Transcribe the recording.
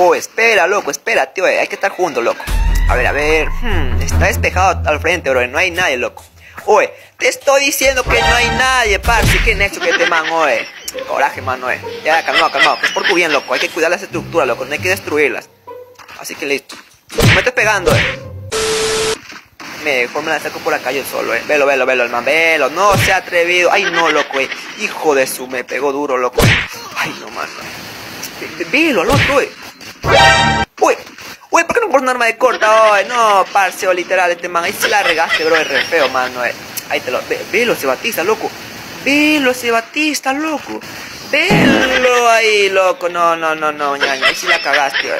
Oh, espera, loco, espera, tío, hay que estar juntos, loco. A ver, a ver, hmm, está despejado al frente, bro, no hay nadie, loco. Oye, te estoy diciendo que no hay nadie, parce, qué necho que te man, oye. Coraje, mano, eh. Ya, calmado, calmado, que es por tu bien, loco, hay que cuidar las estructuras, loco, no hay que destruirlas. Así que listo. Me estoy pegando, eh. Mejor me la saco por acá yo solo, eh. Velo, velo, velo, el man, velo. No se ha atrevido. Ay, no, loco, eh. Hijo de su, me pegó duro, loco. Ay, no, mano. Velo, loco, eh. ¿Por qué no por un arma de corta? Ay, no, parceo, literal, este man. Ahí se la regaste, bro, es re feo, mano, eh. Ahí te lo. Ve, velo, ese Batista, loco. Velo, ese Batista, loco. Velo ahí, loco. No, no, no, no, ñaña. Ahí sí la cagaste, eh.